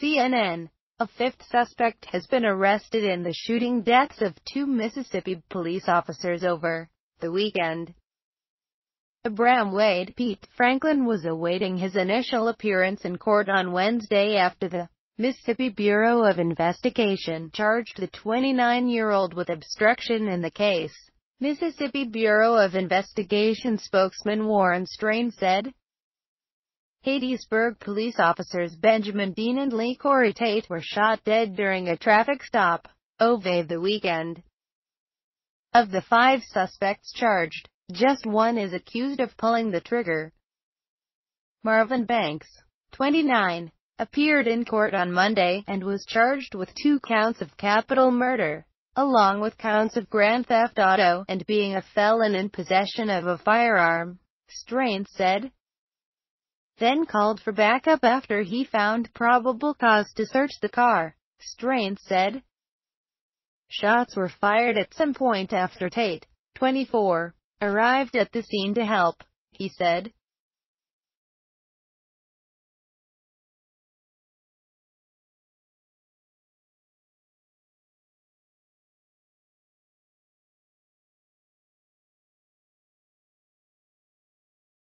CNN. A fifth suspect has been arrested in the shooting deaths of two Mississippi police officers over the weekend. Abram Wade Pete Franklin was awaiting his initial appearance in court on Wednesday after the Mississippi Bureau of Investigation charged the 29-year-old with obstruction in the case. Mississippi Bureau of Investigation spokesman Warren Strain said, Hattiesburg police officers Benjamin Deen and Liquori Tate were shot dead during a traffic stop over the weekend. Of the five suspects charged, just one is accused of pulling the trigger. Marvin Banks, 29, appeared in court on Monday and was charged with two counts of capital murder, along with counts of grand theft auto and being a felon in possession of a firearm, Strain said then called for backup after he found probable cause to search the car. Strain said. Shots were fired at some point after Tate, 24, arrived at the scene to help, he said.